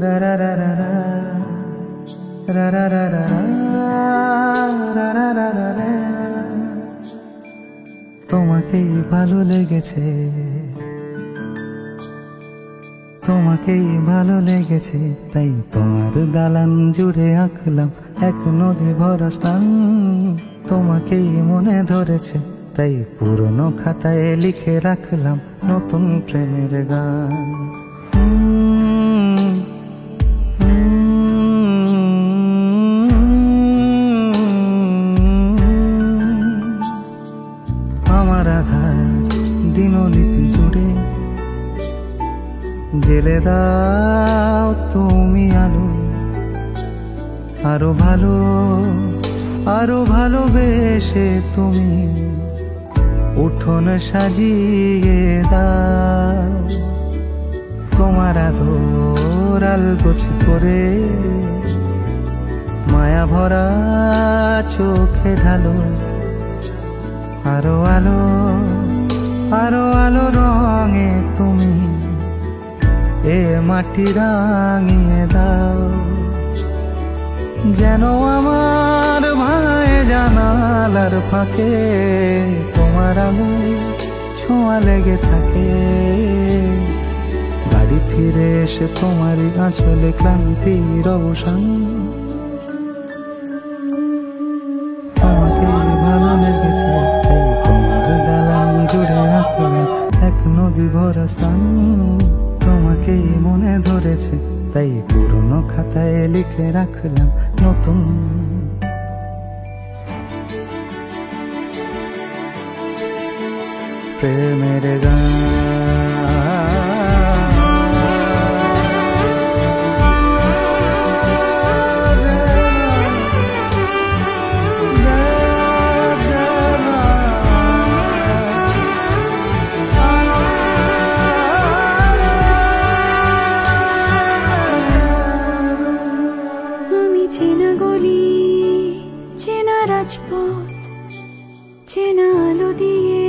রা রা রা তোমাকেই ভালো লেগেছে। তোমাকেই ভালো লেগেছে, তাই তোমার দালান জুড়ে আঁকলাম এক নদী ভরা স্থান। তোমাকেই মনে ধরেছে, তাই পুরনো খাতায় লিখে রাখলাম নতুন প্রেমের গান। জেলে দাও তুমি আলো। আরও ভালো, আরও ভালোবেসে তুমি। উঠোন সাজিয়ে দাও। তোমার আদর আলগোছ করে মায়া ভরা চোখে ঢালো। আরও আলো আরও আলো রঙে তুমি। এ মাটি রাঙিয়ে দাও। যেন আমার ভাই জানালার ফাঁকে তোমার আলো ছোঁয়া লেগে থাকে। বাড়ি ফিরে এসে তোমারই আঁচলে ক্লান্তির অবসান। তোমাকে ভালো লেগেছে এক নদী ভরা স্থান। তোমাকেই মনে ধরেছে তাই পুরনো খাতায় লিখে রাখলাম নতুন। প্রেমের আমি চেনা গলি, চেনা রাজপথ, চেনা আলো দিয়ে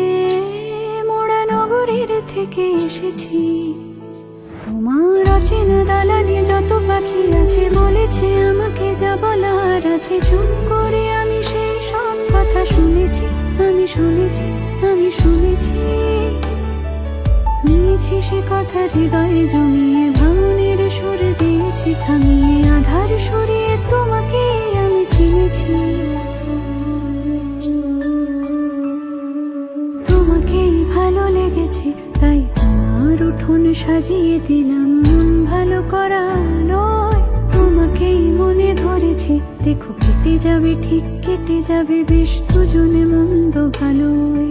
মোড়া নগরীর থেকে এসেছি। তোমার অচেনা দালানে যত পাখি আছে বলেছে আমাকে যা বলার আছে। চুপ করে আমি সেই সব কথা শুনেছি, আমি শুনেছি আমি শুনেছি। নিয়েছি সে কথা হৃদয়ে জমিয়ে ভাঙনের সুর দিয়েছি, থামিয়ে আধার সরিয়ে ভালো লেগেছে, তাই তোমার উঠোন সাজিয়ে দিলাম। মন ভালো করা তোমাকেই মনে ধরেছে। দেখো, কেটে যাবে, ঠিক কেটে যাবে, বেশ দুজনে মন্দ ভালোই।